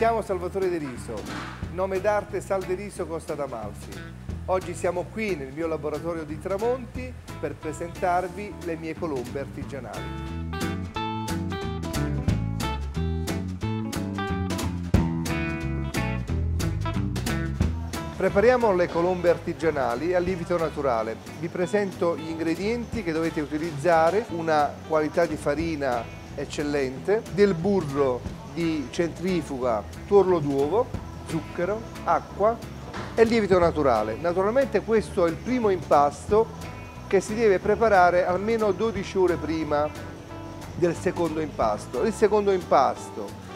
chiamo Salvatore De Riso, nome d'arte Sal De Riso Costa d'Amalfi. Oggi siamo qui nel mio laboratorio di Tramonti per presentarvi le mie colombe artigianali. Prepariamo le colombe artigianali a lievito naturale. Vi presento gli ingredienti che dovete utilizzare, una qualità di farina eccellente, del burro di centrifuga, tuorlo d'uovo, zucchero, acqua e lievito naturale. Naturalmente questo è il primo impasto che si deve preparare almeno 12 ore prima del secondo impasto. Il secondo impasto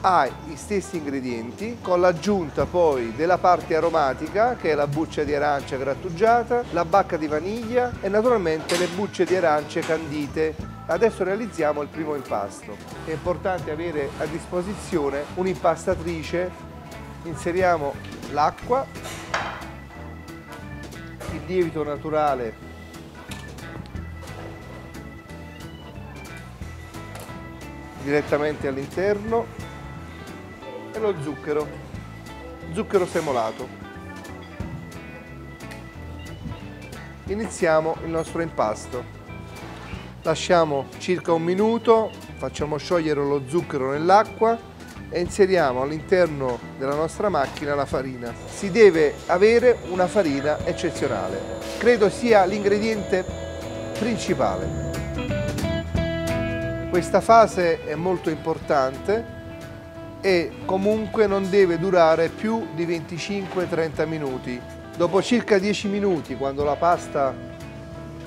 ha gli stessi ingredienti con l'aggiunta poi della parte aromatica che è la buccia di arancia grattugiata, la bacca di vaniglia e naturalmente le bucce di arance candite. Adesso realizziamo il primo impasto. È importante avere a disposizione un'impastatrice, inseriamo l'acqua, il lievito naturale direttamente all'interno e lo zucchero, zucchero semolato. Iniziamo il nostro impasto. Lasciamo circa un minuto, facciamo sciogliere lo zucchero nell'acqua e inseriamo all'interno della nostra macchina la farina. Si deve avere una farina eccezionale. Credo sia l'ingrediente principale. Questa fase è molto importante e comunque non deve durare più di 25-30 minuti. Dopo circa 10 minuti, quando la pasta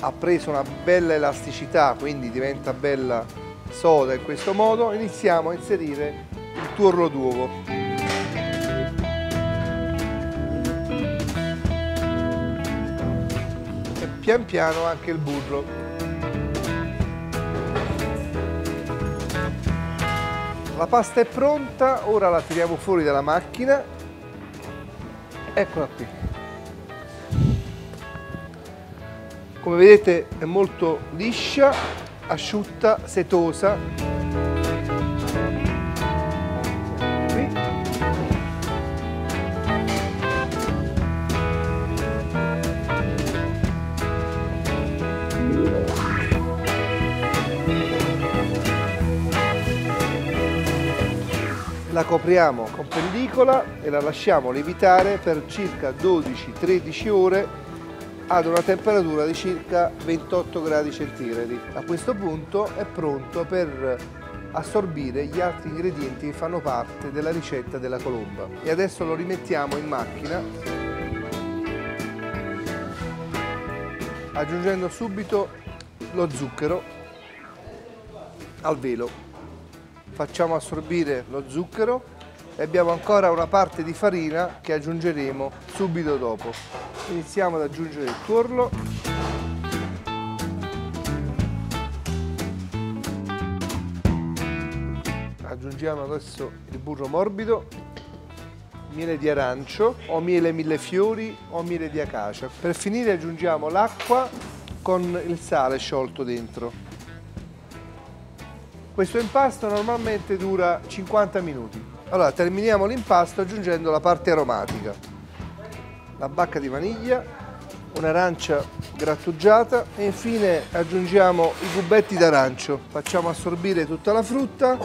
ha preso una bella elasticità, quindi diventa bella soda in questo modo, iniziamo a inserire il tuorlo d'uovo. E pian piano anche il burro. La pasta è pronta, ora la tiriamo fuori dalla macchina. Eccola qui. Come vedete è molto liscia, asciutta, setosa. la copriamo con pellicola e la lasciamo lievitare per circa 12-13 ore ad una temperatura di circa 28 gradi centigradi. A questo punto è pronto per assorbire gli altri ingredienti che fanno parte della ricetta della colomba. E adesso lo rimettiamo in macchina aggiungendo subito lo zucchero al velo facciamo assorbire lo zucchero e abbiamo ancora una parte di farina che aggiungeremo subito dopo. Iniziamo ad aggiungere il tuorlo. Aggiungiamo adesso il burro morbido, miele di arancio o miele millefiori o miele di acacia. Per finire aggiungiamo l'acqua con il sale sciolto dentro. Questo impasto normalmente dura 50 minuti. Allora terminiamo l'impasto aggiungendo la parte aromatica. La bacca di vaniglia, un'arancia grattugiata e infine aggiungiamo i cubetti d'arancio. Facciamo assorbire tutta la frutta.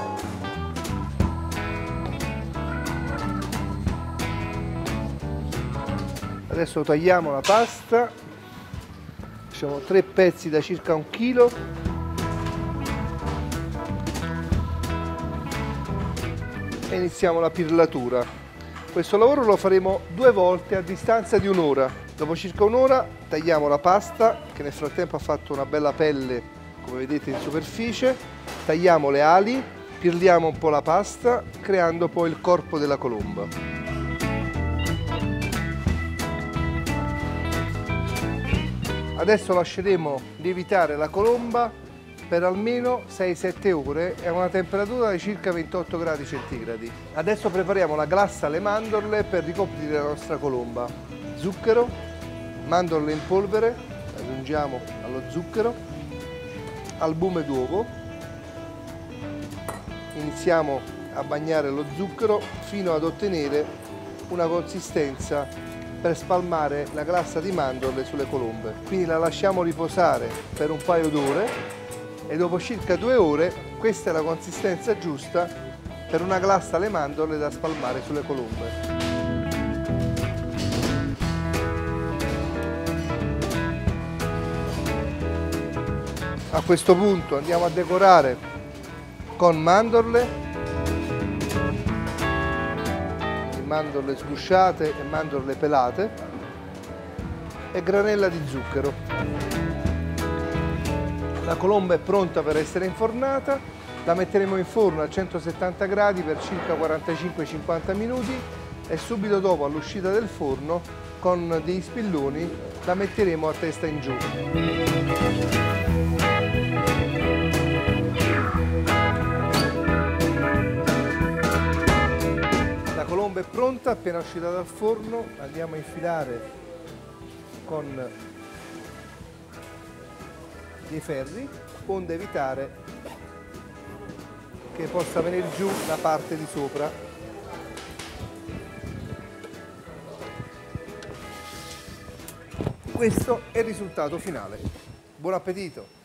Adesso tagliamo la pasta, facciamo tre pezzi da circa un chilo. e iniziamo la pirlatura. Questo lavoro lo faremo due volte a distanza di un'ora. Dopo circa un'ora tagliamo la pasta che nel frattempo ha fatto una bella pelle come vedete in superficie, tagliamo le ali, pirliamo un po' la pasta creando poi il corpo della colomba. Adesso lasceremo lievitare la colomba per almeno 6-7 ore e a una temperatura di circa 28 gradi centigradi. Adesso prepariamo la glassa alle mandorle per ricoprire la nostra colomba. Zucchero, mandorle in polvere, aggiungiamo allo zucchero, albume d'uovo, iniziamo a bagnare lo zucchero fino ad ottenere una consistenza per spalmare la glassa di mandorle sulle colombe. Quindi la lasciamo riposare per un paio d'ore e dopo circa due ore questa è la consistenza giusta per una glassa alle mandorle da spalmare sulle colombe. A questo punto andiamo a decorare con mandorle, mandorle sgusciate e mandorle pelate e granella di zucchero. La colomba è pronta per essere infornata, la metteremo in forno a 170 gradi per circa 45-50 minuti e subito dopo all'uscita del forno con dei spilloni la metteremo a testa in giù. colomba è pronta, appena uscita dal forno andiamo a infilare con dei ferri onde evitare che possa venire giù la parte di sopra. Questo è il risultato finale. Buon appetito